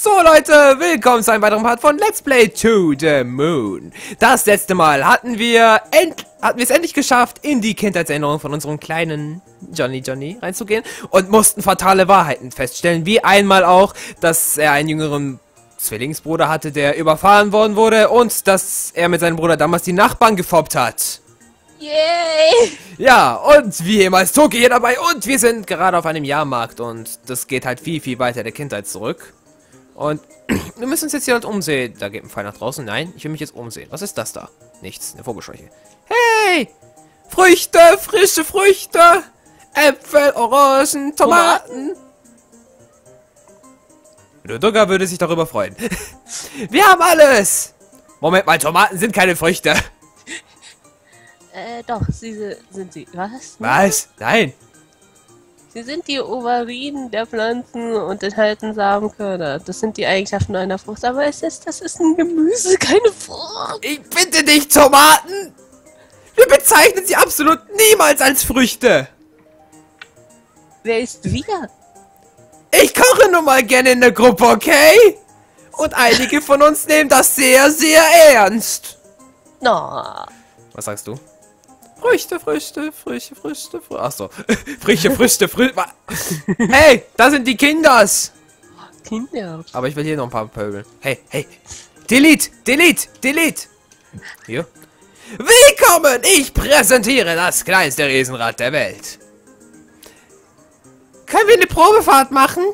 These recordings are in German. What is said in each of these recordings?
So Leute, willkommen zu einem weiteren Part von Let's Play To The Moon. Das letzte Mal hatten wir, hatten wir es endlich geschafft, in die Kindheitserinnerung von unserem kleinen Johnny Johnny reinzugehen und mussten fatale Wahrheiten feststellen, wie einmal auch, dass er einen jüngeren Zwillingsbruder hatte, der überfahren worden wurde und dass er mit seinem Bruder damals die Nachbarn gefoppt hat. Yay! Ja, und wie jemals Toki hier dabei und wir sind gerade auf einem Jahrmarkt und das geht halt viel, viel weiter der Kindheit zurück. Und wir müssen uns jetzt hier halt umsehen. Da geht ein Pfeil nach draußen. Nein, ich will mich jetzt umsehen. Was ist das da? Nichts, eine Vogelscheuche. Hey! Früchte, frische Früchte! Äpfel, Orangen, Tomaten. Ludogga würde sich darüber freuen. Wir haben alles! Moment mal, Tomaten sind keine Früchte. Äh, doch, sie sind sie. Was? Was? Nein. Sie sind die Ovarien der Pflanzen und enthalten Samenkörner. Das sind die Eigenschaften einer Frucht. Aber es ist, das ist ein Gemüse, keine Frucht. Ich bitte dich, Tomaten! Wir bezeichnen sie absolut niemals als Früchte. Wer ist wir? Ich koche nun mal gerne in der Gruppe, okay? Und einige von uns nehmen das sehr, sehr ernst. No. Was sagst du? Früchte, Früchte, Früchte, Früchte, Früchte. Achso. Frische Früchte, Früchte. hey, da sind die Kinders. Kinder. Aber ich will hier noch ein paar Pöbel. Hey, hey. Delete, delete, delete. Hier. Willkommen! Ich präsentiere das kleinste Riesenrad der Welt. Können wir eine Probefahrt machen?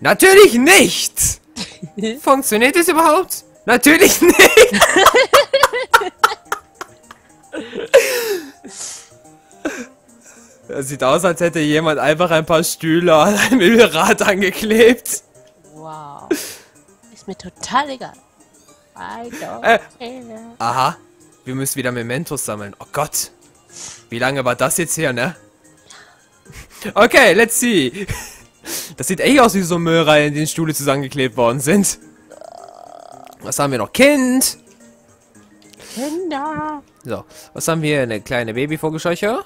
Natürlich nicht! Funktioniert es überhaupt? Natürlich nicht! Das sieht aus, als hätte jemand einfach ein paar Stühle an einem Ölrad angeklebt. Wow. Ist mir total egal. Äh, aha. Wir müssen wieder Mementos sammeln. Oh Gott. Wie lange war das jetzt her, ne? Okay, let's see. Das sieht echt aus wie so Müllreihen, in denen Stühle zusammengeklebt worden sind. Was haben wir noch? Kind. Kinder. So, was haben wir? Eine kleine Babyvogelscheuche.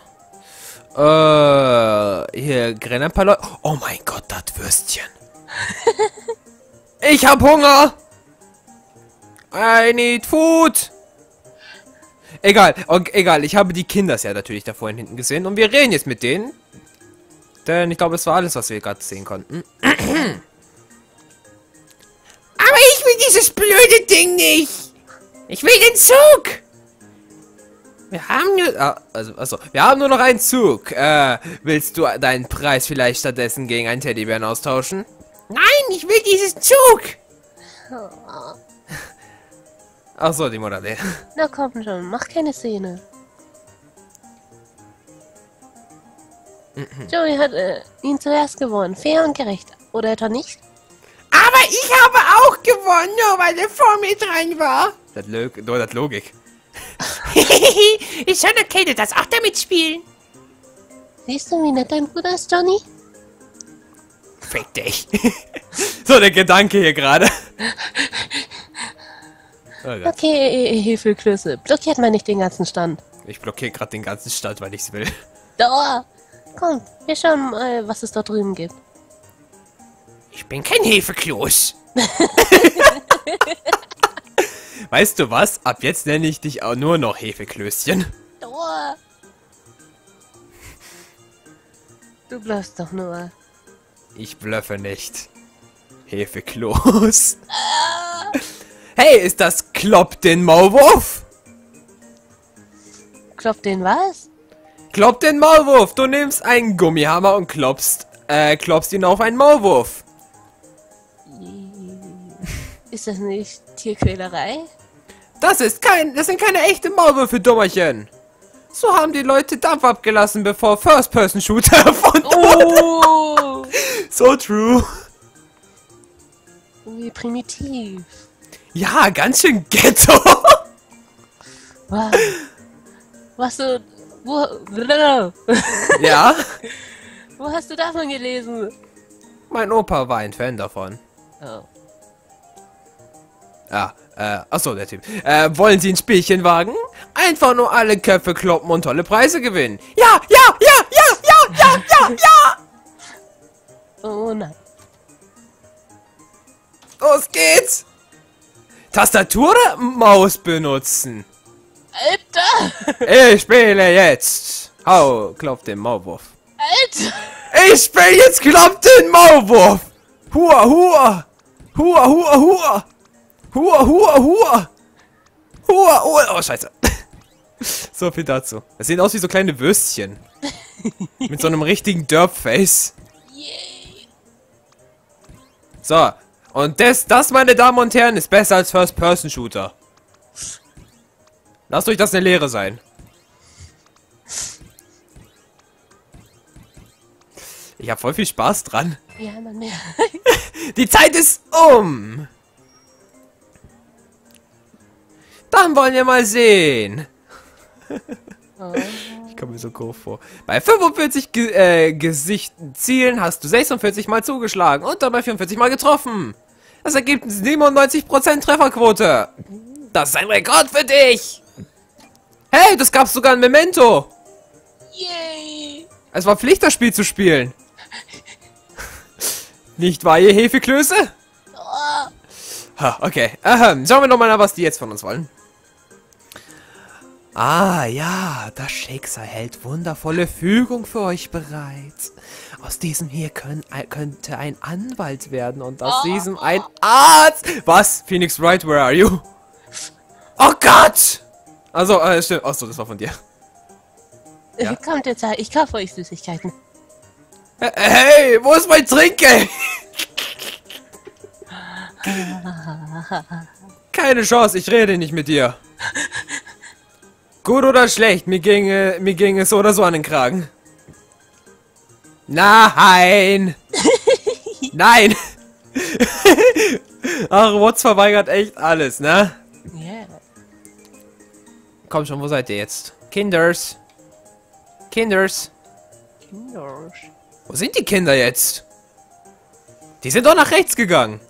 Äh, hier grennen ein paar Leute. Oh mein Gott, das Würstchen. ich hab Hunger. I need food. Egal, okay, egal. Ich habe die Kinders ja natürlich da vorhin hinten gesehen. Und wir reden jetzt mit denen. Denn ich glaube, das war alles, was wir gerade sehen konnten. Aber ich will dieses blöde Ding nicht. Ich will den Zug. Wir haben nur, ah, also, wir haben nur noch einen Zug. Äh, willst du deinen Preis vielleicht stattdessen gegen einen Teddybären austauschen? Nein, ich will diesen Zug. Ach so, die Mutter. Na komm schon, mach keine Szene. Mhm. Joey hat äh, ihn zuerst gewonnen. Fair und gerecht. Oder etwa nicht? Aber ich habe auch gewonnen, nur weil er vor mir dran war. Das, Log nur das Logik. Ist schon okay, du darfst auch damit spielen. Siehst du, wie nett dein Bruder ist, Johnny? Fick dich. so, der Gedanke hier gerade. Oh okay, Hilfeklöße. Blockiert mal nicht den ganzen Stand. Ich blockiere gerade den ganzen Stand, weil ich es will. Dauer. Komm, wir schauen mal, was es da drüben gibt. Ich bin kein Hefekloß. weißt du was? Ab jetzt nenne ich dich auch nur noch Hefeklößchen. Du bleibst doch nur. Ich blöffe nicht. Hefekloß. Hey, ist das Klopp den Maulwurf? Klopp den was? Klopp den Maulwurf. Du nimmst einen Gummihammer und klopfst, äh, klopfst ihn auf einen Maulwurf. Ist das nicht Tierquälerei? Das ist kein, das sind keine echte Maulwürfe, Dummerchen. So haben die Leute Dampf abgelassen, bevor First-Person-Shooter erfunden Oh! So true. Wie primitiv. Ja, ganz schön ghetto. Wow. Was du... Wo, ja? wo hast du davon gelesen? Mein Opa war ein Fan davon. Oh. Ah, äh, achso, der Typ. Äh, wollen Sie ein Spielchen wagen? Einfach nur alle Köpfe kloppen und tolle Preise gewinnen. Ja, ja, ja, ja, ja, ja, ja, ja! Oh nein. Los geht's! Tastatur Maus benutzen? Alter! Ich spiele jetzt. Hau, klopft den Maulwurf. Alter! Ich spiele jetzt klopft den Maulwurf. Hua, hua. Hua, hua, hua. Hua, hua, hua. Hua, hua. Oh, scheiße. So viel dazu. Das sehen aus wie so kleine Würstchen. Mit so einem richtigen Derp-Face. So. Und das, das, meine Damen und Herren, ist besser als First-Person-Shooter. Lasst euch das eine Lehre sein. Ich habe voll viel Spaß dran. Ja, Mann, ja. Die Zeit ist um. Dann wollen wir mal sehen. Ich komme mir so grob vor. Bei 45 Ge äh, Gesichten Zielen hast du 46 mal zugeschlagen und dabei 44 mal getroffen. Das ergibt 97% Trefferquote. Das ist ein Rekord für dich. Hey, das gab's sogar ein Memento. Yay! Es war Pflicht, das Spiel zu spielen. Nicht wahr, ihr Hefeklöße? Oh, Ha, okay. Ahem. Schauen wir nochmal nach, was die jetzt von uns wollen. Ah, ja, das Schicksal hält wundervolle Fügung für euch bereit. Aus diesem hier können, ein- könnte ein Anwalt werden und aus diesem ein Arzt. Was? Phoenix Wright, where are you? Oh Gott! Also, äh, stimmt. Achso, das war von dir. Ja. Kommt jetzt, ich kaufe euch Süßigkeiten. Äh, Hey, wo ist mein Trinkgeld? Keine Chance, ich rede nicht mit dir. Gut oder schlecht, mir ginge, mir ging es so oder so an den Kragen. Nein! Nein! Ach, Watts verweigert echt alles, ne? Yeah. Komm schon, wo seid ihr jetzt? Kinders! Kinders! Kinders. Wo sind die Kinder jetzt? Die sind doch nach rechts gegangen.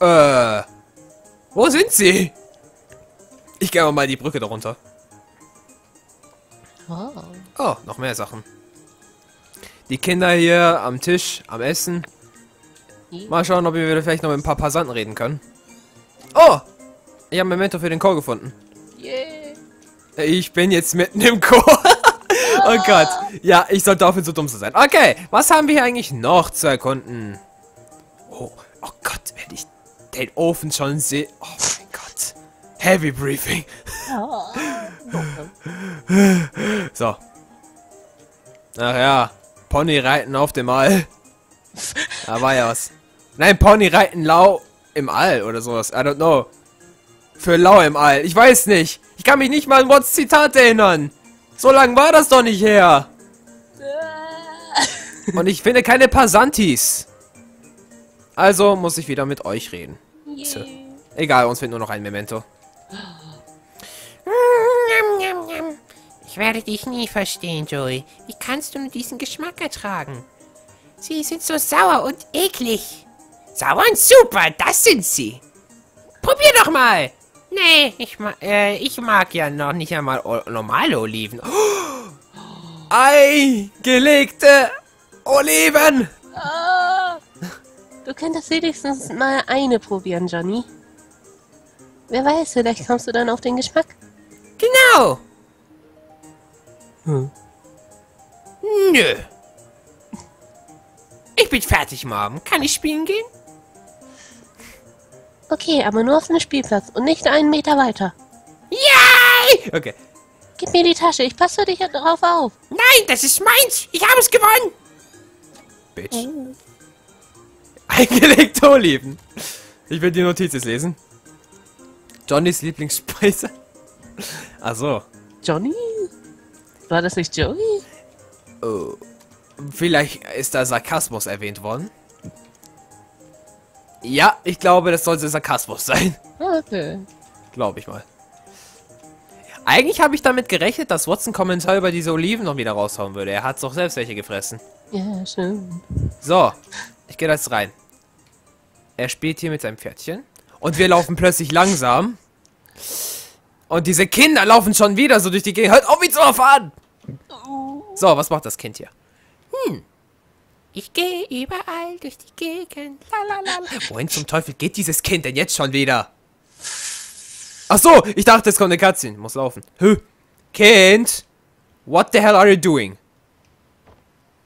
Äh. Wo sind sie? Ich gehe mal die Brücke darunter. Oh. Oh, noch mehr Sachen. Die Kinder hier am Tisch, am Essen. Mal schauen, ob wir vielleicht noch mit ein paar Passanten reden können. Oh! Ich habe Memento für den Chor gefunden. Yay! Ich bin jetzt mitten im Chor. oh Gott. Ja, ich sollte aufhören, so dumm zu sein. Okay, was haben wir hier eigentlich noch zu erkunden? Oh, oh Gott, wenn ich den Ofen schon sehe. Oh. Heavy Briefing. So. Ach ja, Pony reiten auf dem All. Da war ja was. Nein, Pony reiten lau im All oder sowas. I don't know. Für lau im All. Ich weiß nicht. Ich kann mich nicht mal an Watts Zitat erinnern. So lang war das doch nicht her. Und ich finde keine Passantis. Also muss ich wieder mit euch reden. Yay. Egal, uns fehlt nur noch ein Memento. Ich werde dich nie verstehen, Joey. Wie kannst du nur diesen Geschmack ertragen? Sie sind so sauer und eklig. Sauer und super, das sind sie. Probier doch mal. Nee, ich, ma äh, ich mag ja noch nicht einmal normale Oliven. Eingelegte Oliven. Ah. Du könntest wenigstens mal eine probieren, Johnny. Wer weiß, vielleicht kommst du dann auf den Geschmack. Genau. Hm. Nö. Ich bin fertig, Mom. Kann ich spielen gehen? Okay, aber nur auf dem Spielplatz und nicht einen Meter weiter. Yay! Okay. Gib mir die Tasche, ich passe dich darauf auf. Nein, das ist meins. Ich habe es gewonnen. Bitch. Eingelegte Oliven. Ich will die Notiz jetzt lesen. Johnnys Lieblingsspeise. Ach so. Johnny? War das nicht Joey? Oh. Vielleicht ist da Sarkasmus erwähnt worden. Ja, ich glaube, das sollte Sarkasmus sein. Okay. Glaube ich mal. Eigentlich habe ich damit gerechnet, dass Watson Kommentar über diese Oliven noch wieder raushauen würde. Er hat doch selbst welche gefressen. Ja, schön. So, ich gehe jetzt rein. Er spielt hier mit seinem Pferdchen. Und wir laufen plötzlich langsam. Und diese Kinder laufen schon wieder so durch die Gegend. Hört auf, mich zu erfahren! So, was macht das Kind hier? Ich gehe überall durch die Gegend. Lalalala. Wohin zum Teufel geht dieses Kind denn jetzt schon wieder? Ach so, ich dachte, es kommt eine Katze. Muss laufen. Hö. Kind, what the hell are you doing?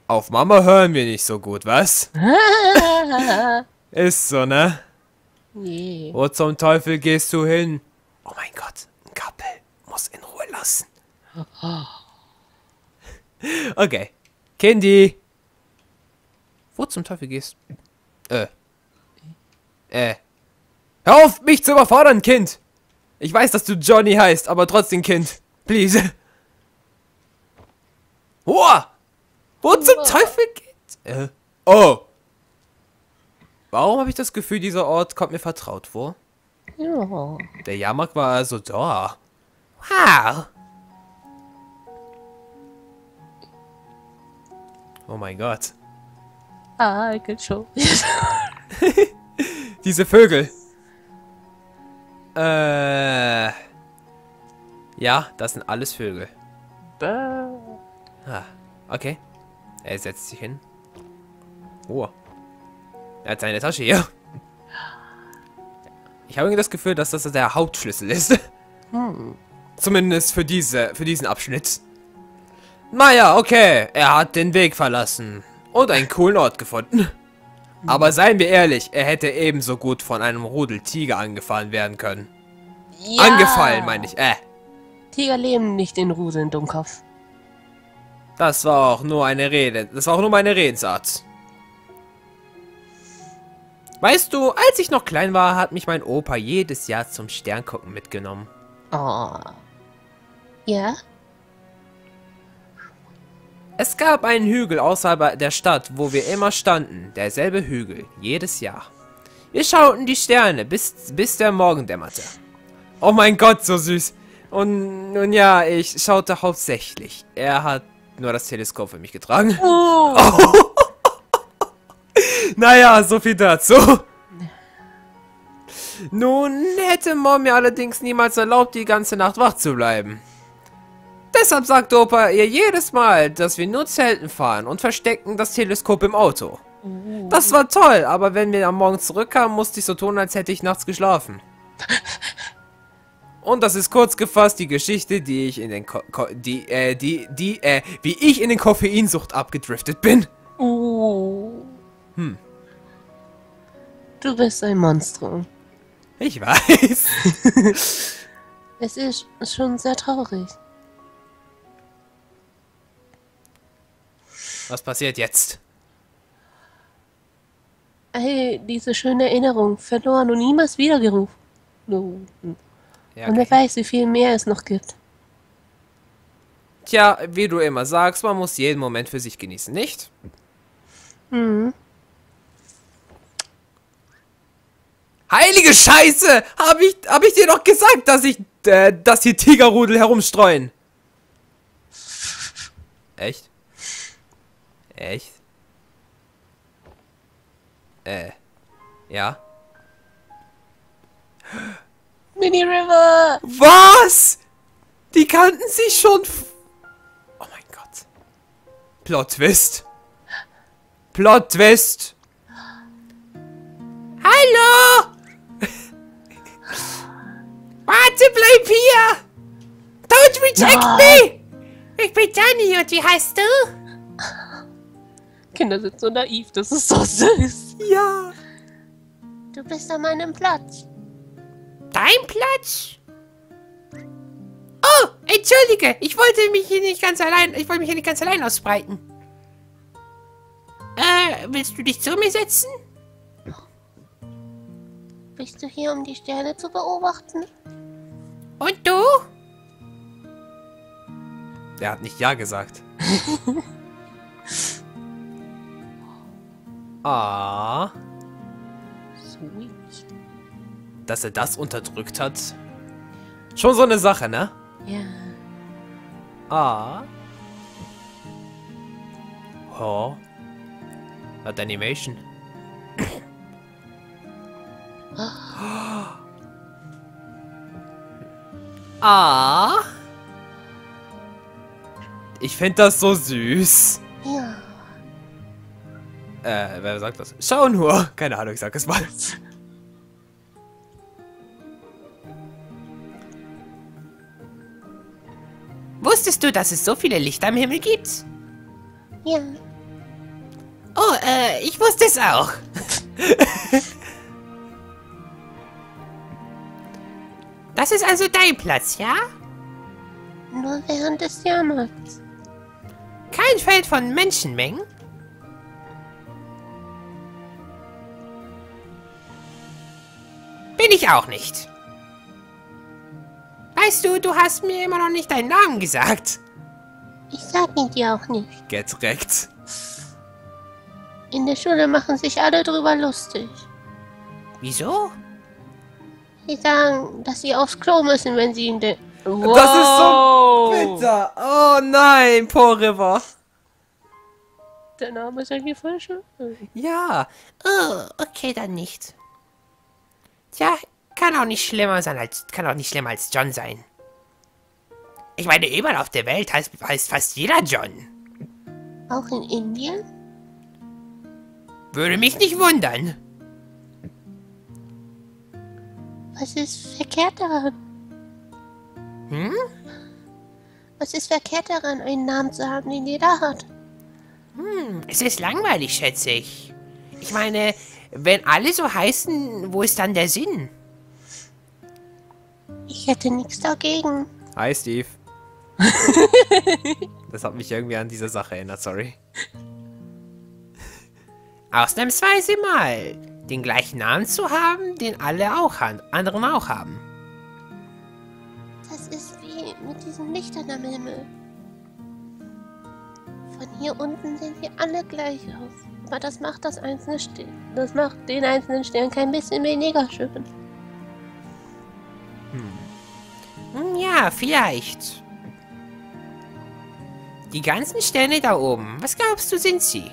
Auf Mama hören wir nicht so gut, was? Ist so, ne? Nee. Wo zum Teufel gehst du hin? Oh mein Gott, ein Kappel muss in Ruhe lassen. Okay. Kindy. Wo zum Teufel gehst Äh. Äh. Hör auf, mich zu überfordern, Kind! Ich weiß, dass du Johnny heißt, aber trotzdem Kind. Please. Wow! Wo zum Teufel geht's? Äh. Oh. Warum habe ich das Gefühl, dieser Ort kommt mir vertraut vor? Ja. Der Jahrmarkt war also da. Wow. Oh mein Gott. Ah, I can show. Diese Vögel. Äh. Ja, das sind alles Vögel. Ah, okay. Er setzt sich hin. Oh. Er hat seine Tasche hier. Ich habe irgendwie das Gefühl, dass das der Hauptschlüssel ist. Zumindest für diese, für diesen Abschnitt. Naja, okay. Er hat den Weg verlassen. Und einen coolen Ort gefunden. Aber seien wir ehrlich, er hätte ebenso gut von einem Rudel Tiger angefahren werden können. ja. Angefallen, meine ich. Äh. Tiger leben nicht in Rudeln, Dummkopf. Das war auch nur eine Rede. Das war auch nur meine Redensart. Weißt du, als ich noch klein war, hat mich mein Opa jedes Jahr zum Sterngucken mitgenommen. Oh. Ja? Es gab einen Hügel außerhalb der Stadt, wo wir immer standen. Derselbe Hügel, jedes Jahr. Wir schauten die Sterne, bis, bis der Morgen dämmerte. Oh mein Gott, so süß. Und nun ja, ich schaute hauptsächlich. Er hat nur das Teleskop für mich getragen. Oh. Naja, so viel dazu. Nun hätte Mom mir allerdings niemals erlaubt, die ganze Nacht wach zu bleiben. Deshalb sagt Opa ihr jedes Mal, dass wir nur Zelten fahren und verstecken das Teleskop im Auto. Das war toll, aber wenn wir am Morgen zurückkamen, musste ich so tun, als hätte ich nachts geschlafen. Und das ist kurz gefasst die Geschichte, die ich in den Ko Ko die äh die die äh wie ich in den Koffeinsucht abgedriftet bin. Oh. Hm. Du bist ein Monstrum. Ich weiß. Es ist schon sehr traurig. Was passiert jetzt? Hey, diese schöne Erinnerung verloren und niemals wiedergerufen. Ja, Und wer okay. weiß, wie viel mehr es noch gibt. Tja, wie du immer sagst, man muss jeden Moment für sich genießen, nicht? Mhm. Heilige Scheiße! Hab ich, hab ich dir doch gesagt, dass ich, äh, dass hier Tigerrudel herumstreuen. Echt? Echt? Äh, ja? Mini River! Was? Die kannten sich schon. f- Oh mein Gott. Plot Twist. Plot Twist. Hallo! Warte, bleib hier! Don't reject Nein. me! Ich bin Johnny und wie heißt du? Kinder sind so naiv, das ist so süß. Ja. Du bist an meinem Platz. Dein Platz? Oh, entschuldige, ich wollte mich hier nicht ganz allein, ich wollte mich hier nicht ganz allein ausbreiten. Äh, willst du dich zu mir setzen? Bist du hier, um die Sterne zu beobachten? Und du? Der hat nicht Ja gesagt. ah, Sweet. dass er das unterdrückt hat. Schon so eine Sache, ne? Ja. Ah. Oh. Hat Animation. ah. Ich finde das so süß. Ja. Äh, wer sagt das? Schau nur. Keine Ahnung, ich sag es mal. Wusstest du, dass es so viele Lichter am Himmel gibt? Ja. Oh, äh, ich wusste es auch. das ist also dein Platz, ja? Nur während des Jahrmarkts. Kein Feld von Menschenmengen? Bin ich auch nicht. Weißt du, du hast mir immer noch nicht deinen Namen gesagt. Ich sag ihn dir auch nicht. Get wrecked. In der Schule machen sich alle drüber lustig. Wieso? Sie sagen, dass sie aufs Klo müssen, wenn sie in der... Wow. Das ist so bitter. Oh nein, Poor River. Der Name ist eigentlich voll schön. Ja. Oh, okay, dann nicht. Tja, kann auch nicht schlimmer sein als kann auch nicht schlimmer als John sein. Ich meine, überall auf der Welt heißt, heißt fast jeder John. Auch in Indien? Würde mich nicht wundern. Was ist verkehrt daran? Hm? Was ist verkehrt daran, einen Namen zu haben, den jeder hat? Hm, es ist langweilig, schätze ich. Ich meine, wenn alle so heißen, wo ist dann der Sinn? Ich hätte nichts dagegen. Hi, Steve. das hat mich irgendwie an diese Sache erinnert, sorry. Ausnahmsweise mal, den gleichen Namen zu haben, den alle auch haben, anderen auch haben. Das ist wie mit diesen Lichtern am Himmel. Von hier unten sehen sie alle gleich aus. Aber das macht das einzelne Stern. Das macht den einzelnen Stern kein bisschen weniger schön. Hm, ja, vielleicht. Die ganzen Sterne da oben, was glaubst du, sind sie?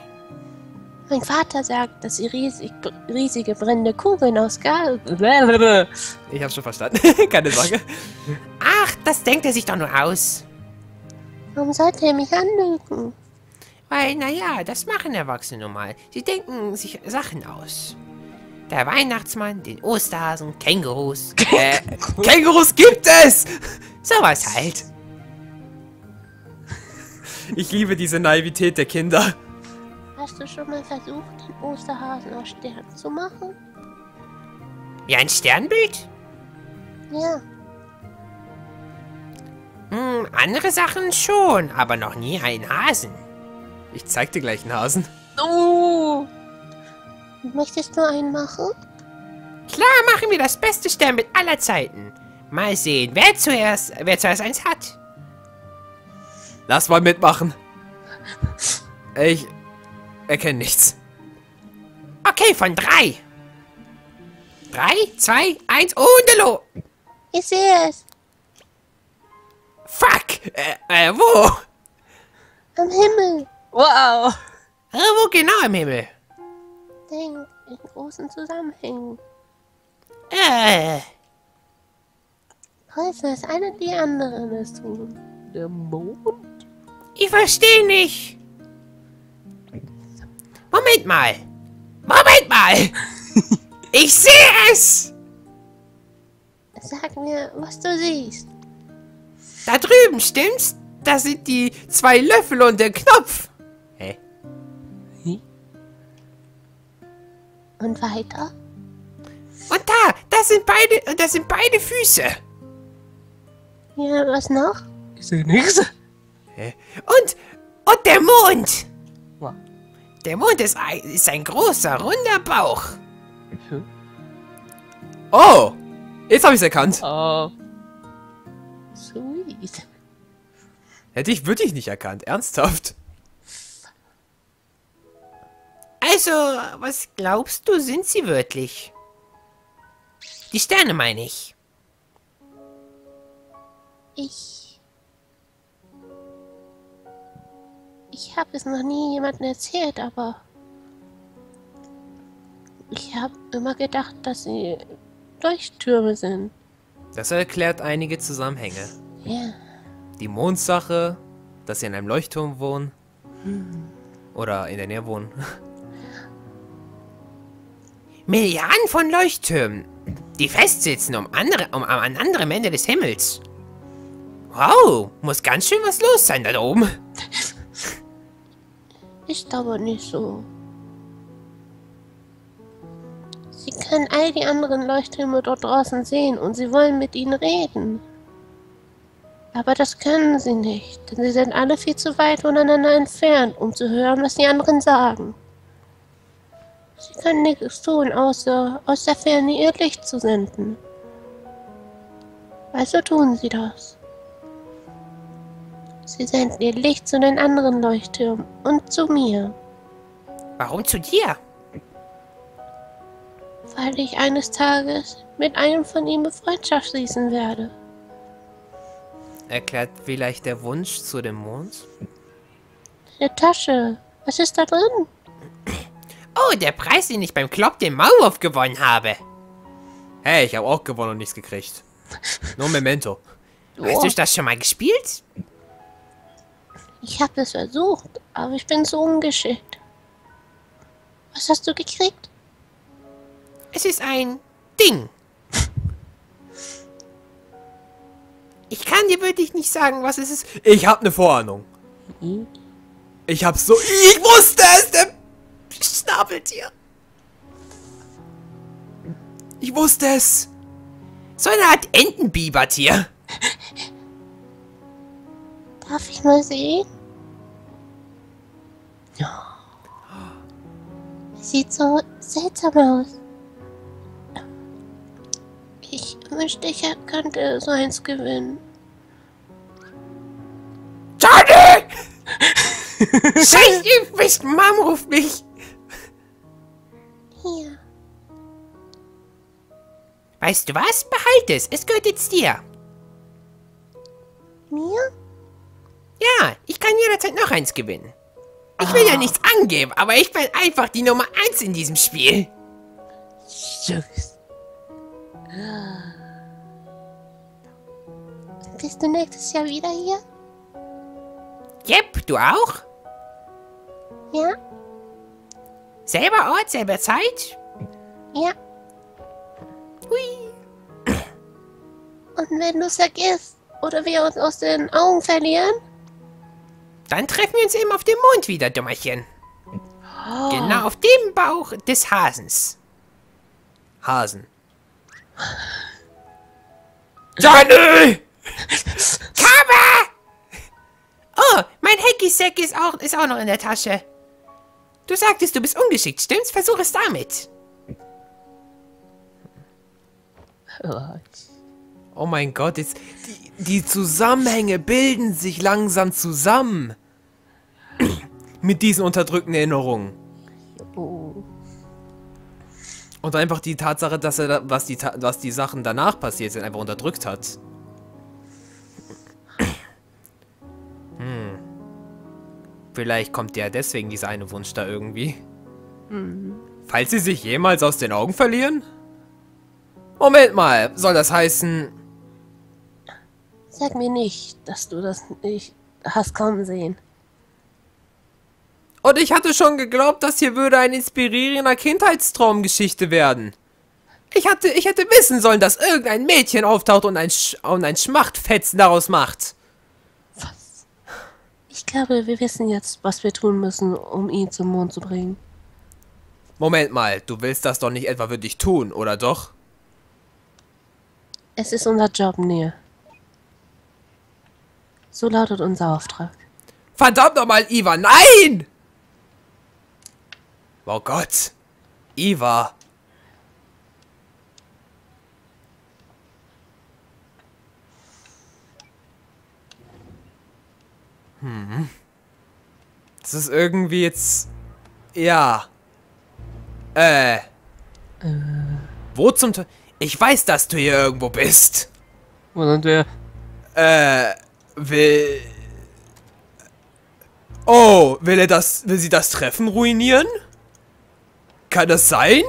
Mein Vater sagt, dass sie riesig, riesige brennende Kugeln aus Gas. Ich hab's schon verstanden. Keine Sorge. Ach, das denkt er sich doch nur aus. Warum sollte er mich anlügen? Weil, naja, das machen Erwachsene nun mal. Sie denken sich Sachen aus. Der Weihnachtsmann, den Osterhasen, Kängurus. Äh, Kängurus gibt es! Sowas halt. Ich liebe diese Naivität der Kinder. Hast du schon mal versucht, den Osterhasen aus Sternen zu machen? Wie ein Sternbild? Ja. Hm, andere Sachen schon, aber noch nie einen Hasen. Ich zeig dir gleich einen Hasen. Oh! Möchtest du einen machen? Klar machen wir das beste Sternbild aller Zeiten. Mal sehen, wer zuerst, wer zuerst eins hat. Lass mal mitmachen. Ich erkenne nichts. Okay, von drei. Drei, zwei, eins und hallo. Ich sehe es. Fuck. Äh, äh, wo? Am Himmel. Wow. Äh, wo genau im Himmel? Denk in großen Zusammenhängen. Äh, Größer als eine die anderen es tun. Der Mond? ich verstehe nicht. Moment mal. Moment mal. Ich sehe es. Sag mir, was du siehst. Da drüben, stimmt's? Das sind die zwei Löffel und der Knopf. Hä? Und weiter? Und da, das sind beide, das sind beide Füße. Ja, was noch? Ich sehe nichts. Und, und der Mond. Der Mond ist ein, ist ein großer, runder Bauch. Oh! Jetzt habe ich's erkannt. Oh. Sweet. Hätte ich wirklich nicht erkannt. Ernsthaft. Also, was glaubst du, sind sie wirklich? Die Sterne meine ich. Ich. Ich habe es noch nie jemandem erzählt, aber. Ich habe immer gedacht, dass sie Leuchttürme sind. Das erklärt einige Zusammenhänge. Ja. Die Mondsache, dass sie in einem Leuchtturm wohnen. Oder in der Nähe wohnen. Milliarden von Leuchttürmen, die festsitzen um andere, um, am anderen Ende des Himmels. Wow, muss ganz schön was los sein da oben. Ist aber nicht so. Sie können all die anderen Leuchttürme dort draußen sehen und sie wollen mit ihnen reden. Aber das können sie nicht, denn sie sind alle viel zu weit voneinander entfernt, um zu hören, was die anderen sagen. Sie können nichts tun, außer aus der Ferne ihr Licht zu senden. Also tun sie das. Sie senden ihr Licht zu den anderen Leuchttürmen und zu mir, Warum zu dir? weil ich eines Tages mit einem von ihnen Freundschaft schließen werde. Erklärt vielleicht der Wunsch zu dem Mond? Eine Tasche. Was ist da drin? Oh, der Preis, den ich beim Klopp den Maulwurf gewonnen habe. Hey, ich habe auch gewonnen und nichts gekriegt. Nur Memento. Hast du das schon mal gespielt? Ich habe es versucht, aber ich bin so ungeschickt. Was hast du gekriegt? Es ist ein Ding. Ich kann dir wirklich nicht sagen, was es ist. Ich habe eine Vorahnung. Ich hab's so... Ich wusste es! Der Schnabeltier. Ich wusste es. So eine Art Entenbibertier. Darf ich mal sehen? Sieht so seltsam aus. Ich wünschte, ich könnte so eins gewinnen. Johnny! Scheiße, ihr bist Mom ruft mich. Hier. Weißt du was? Behalte es. Es gehört jetzt dir. Mir? Ja, ich kann jederzeit noch eins gewinnen. Ich will ja nichts angeben, aber ich bin einfach die Nummer eins in diesem Spiel. Jungs. Bist du nächstes Jahr wieder hier? Jep, du auch? Ja? Selber Ort, selber Zeit? Ja. Hui. Und wenn du es vergisst oder wir uns aus den Augen verlieren? Dann treffen wir uns eben auf dem Mond wieder, Dummerchen. Genau auf dem Bauch des Hasens. Hasen. Johnny! Cover! Oh, mein Hacky-Sack ist auch, ist auch noch in der Tasche. Du sagtest, du bist ungeschickt, stimmt's? Versuch es damit. Oh mein Gott, jetzt, die, die Zusammenhänge bilden sich langsam zusammen. Mit diesen unterdrückten Erinnerungen. Oh. Und einfach die Tatsache, dass er, da, was, die, was die Sachen danach passiert sind, einfach unterdrückt hat. Hm. Vielleicht kommt ja deswegen dieser eine Wunsch da irgendwie. Falls sie sich jemals aus den Augen verlieren? Moment mal, soll das heißen... Sag mir nicht, dass du das nicht hast kommen sehen. Und ich hatte schon geglaubt, das hier würde eine inspirierende Kindheitstraumgeschichte werden. Ich hatte, ich hätte wissen sollen, dass irgendein Mädchen auftaucht und ein, Sch und ein Schmachtfetzen daraus macht. Ich glaube, wir wissen jetzt, was wir tun müssen, um ihn zum Mond zu bringen. Moment mal, du willst das doch nicht etwa für dich tun, oder doch? Es ist unser Job, Neil. So lautet unser Auftrag. Verdammt nochmal, Iva, nein! Oh Gott. Iva. Hm. Das ist irgendwie jetzt... Ja. Äh. Wo zum... Te ich weiß, dass du hier irgendwo bist. Wo sind wir? Äh, will. Oh, will er das. Will sie das Treffen ruinieren? Kann das sein?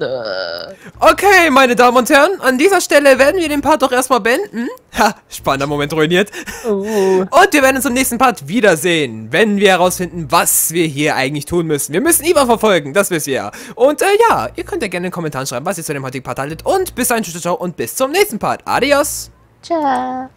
Äh, Okay, meine Damen und Herren, an dieser Stelle werden wir den Part doch erstmal beenden. Ha, spannender Moment ruiniert. Oh. Und wir werden uns im nächsten Part wiedersehen, wenn wir herausfinden, was wir hier eigentlich tun müssen. Wir müssen Iva verfolgen, das wisst ihr ja. Und äh, ja, ihr könnt ja gerne in den Kommentaren schreiben, was ihr zu dem heutigen Part haltet. Und bis dahin, ciao, ciao und bis zum nächsten Part. Adios. Ciao.